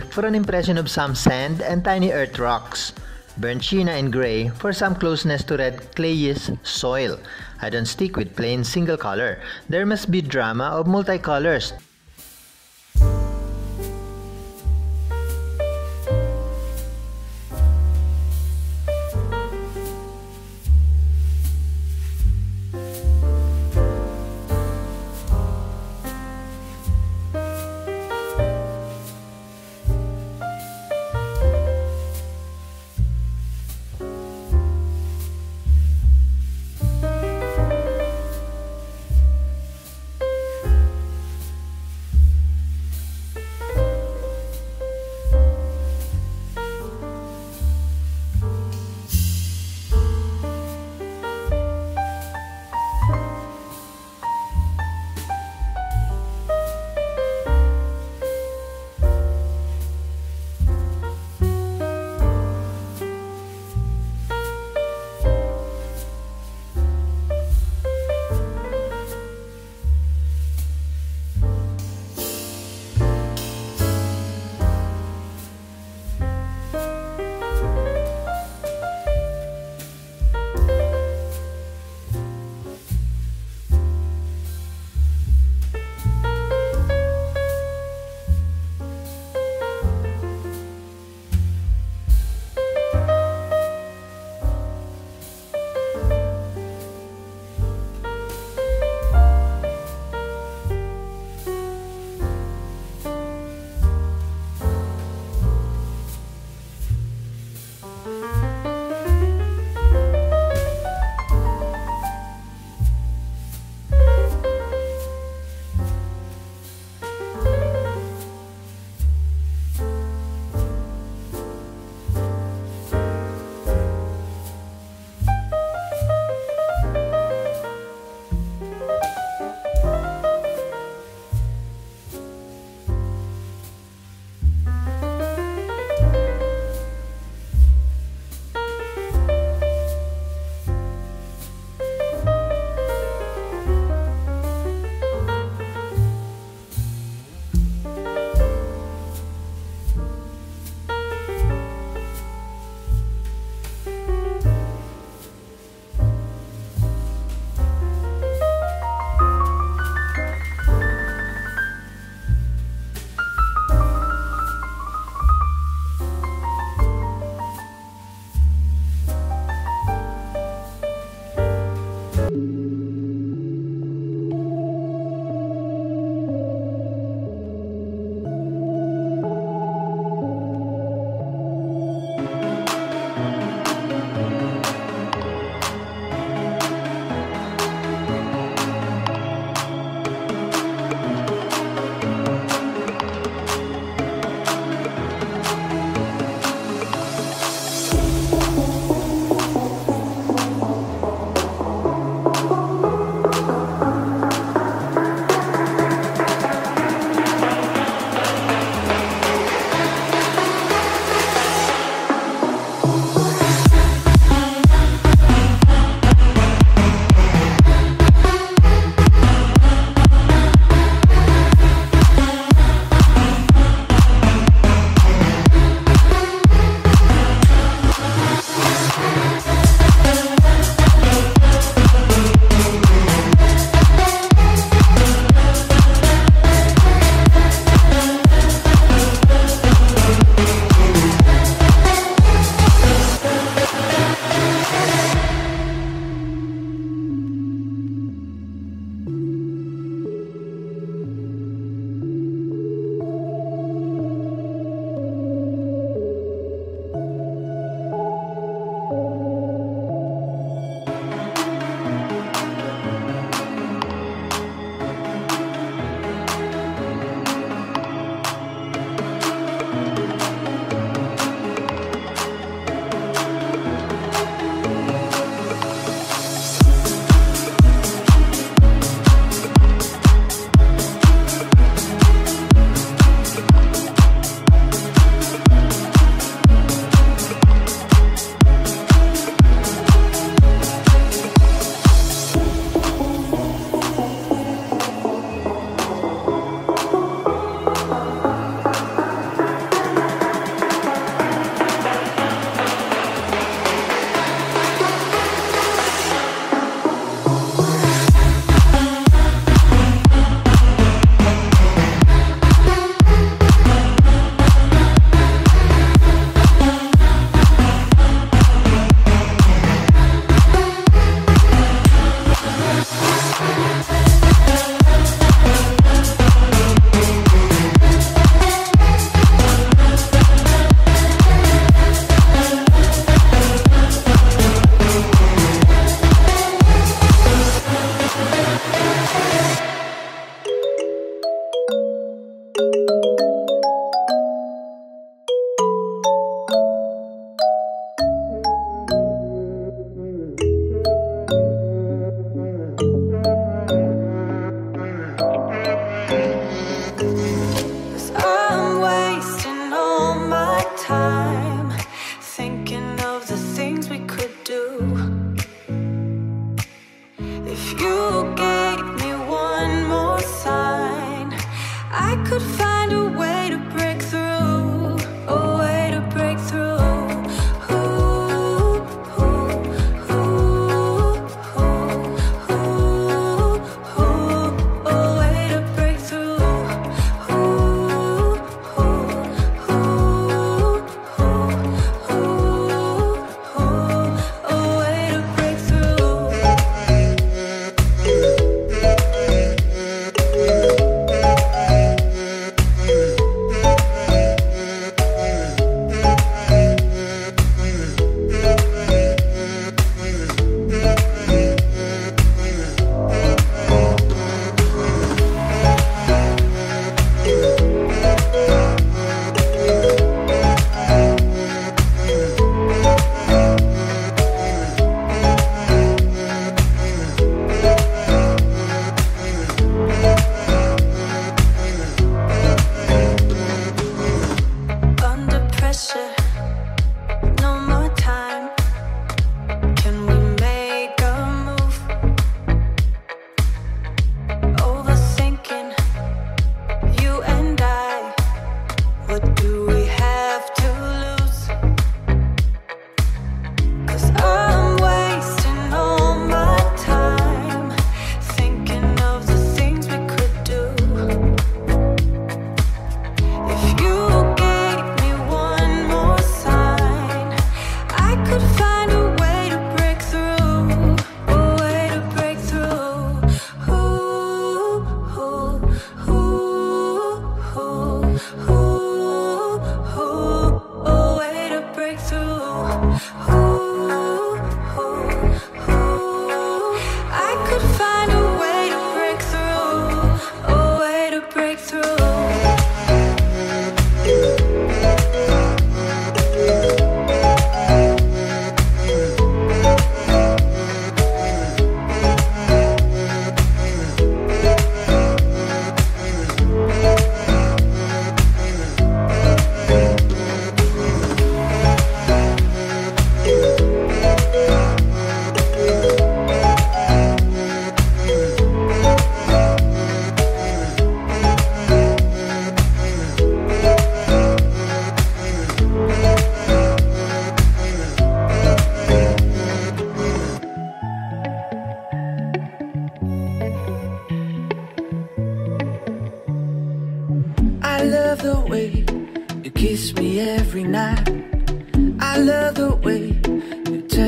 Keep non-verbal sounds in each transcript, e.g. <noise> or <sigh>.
for an impression of some sand and tiny earth rocks. Sienna in gray for some closeness to red clayous soil. I don't stick with plain single color. There must be drama of multicolors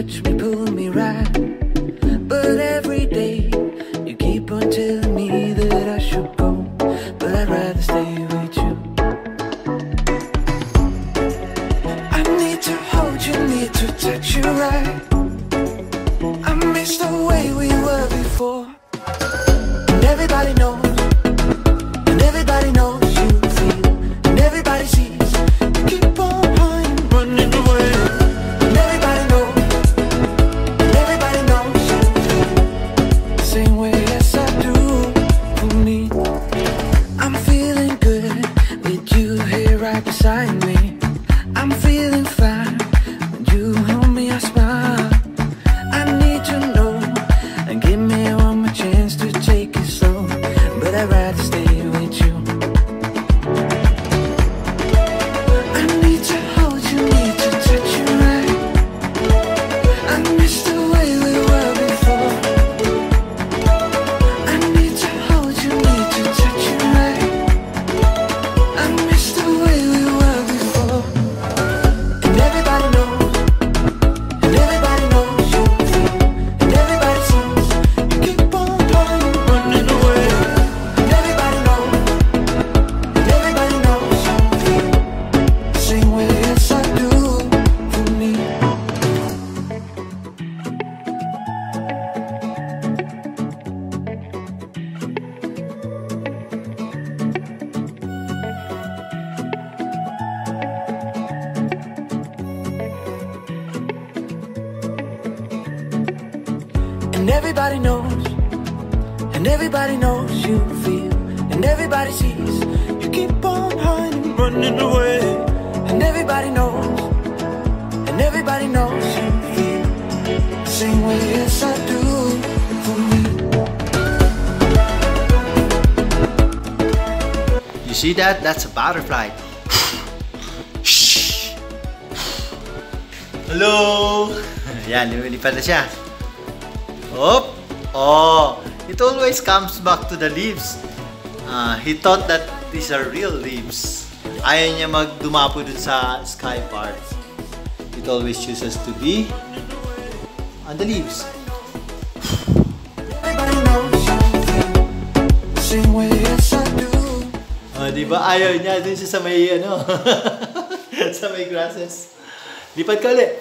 touch me, pull me right? see that? That's a butterfly. Shh. Hello! <laughs> Yeah, lumilipad na siya. Op! Oh! It always comes back to the leaves. Uh, he thought that these are real leaves. Ayaw niya magdumapo dun sa sky part. It always chooses to be on the leaves. Same way as I do. Oh, di ba? Ayaw niya din siya sa may ano. <laughs> sa may grasses. Lipat ka ulit.